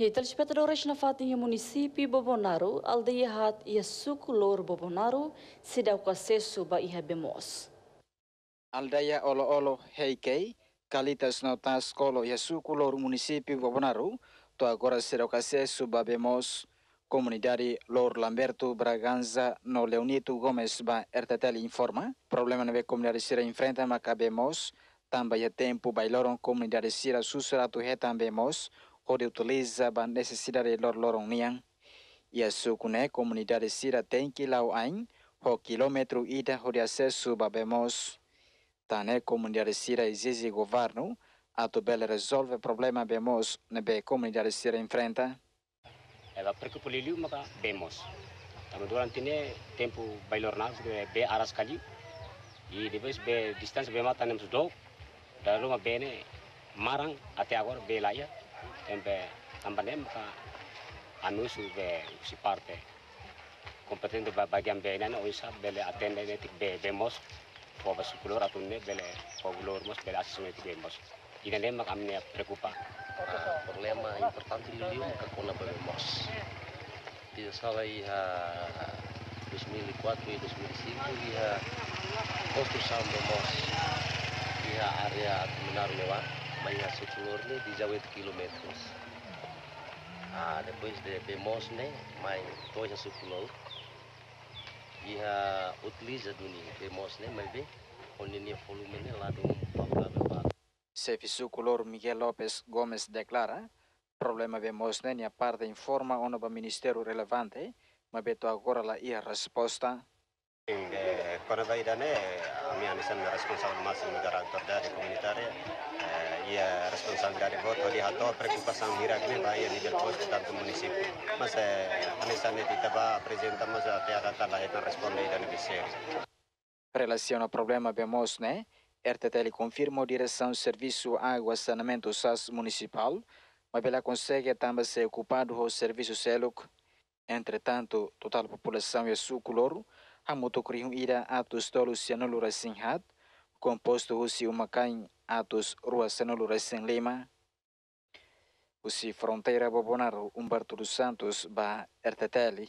E aí, telespectadores na Fatinha município Bobonaro, aldeia hat e suco louro Bobonaro, se dá o acesso ba iha bemos. Aldeia Olo Olo Heikei, Calitas Notas Colo e suco louro município Bobonaro, to agora será o acesso ba bemos comunidade Lor Lamberto Braganza no Leonito Gomes ba RTTL informa, problema na comunidade será enfrenta macabemos, também é tempo bailoron comunidade sira susurato retambemos, onde utiliza a necessidade de lor lorong niang. E a sukune comunidade sira tem que lau ain, o quilômetro ida onde acesso babemos. Tane comunidade sira exige governo, a bele resolve problema bemos nebe comunidade sira enfrenta. Ela preocupa liliu maka bemos. Tama durante ne tempo bailornal be aras kali. E depois be distância be mata nemos do. Da rumah bene marang até agora be lá ya. tempe tampan tempa anu sudah si parte. Kompeten to bagian bena na oisa bele atende ne tik be demos po basu kulor atunne bele po kulor mos bele asme tik demos ina ne mak amne preocupa ah, problema importante lo dio ka kona bebemos dia sabe iha 2004 y 2005 iha construção bebemos iha área comunal lewat banyak sukulur ni di jauh kilometros. Ah, depois de bemos ne, mai toja sukulur. Ia utiliza duni bemos ne, mai be, onde ni volume ne lá do Chefe sukulur Miguel Lopes Gomes declara, problema bemos ne, a parte informa ono ba ministério relevante, mas beto agora lá ia resposta. Quando vai da ne, a minha missão é responsável máximo da autoridade comunitária, vai a nível posto tanto município mas é honestamente estava apresentamos até a data lá então responde da NBC Relaciona ao problema bemos né? RTTL confirma a direção Serviço Água Saneamento SAS Municipal, mas ela consegue também ser ocupado o serviço CELUC. Entretanto, total população é suculor, a motocrium ira atos tolos cianulura sinhat, composto usi umacain atos recém lima. Usi fronteira bobonaro Humberto dos Santos ba RTTL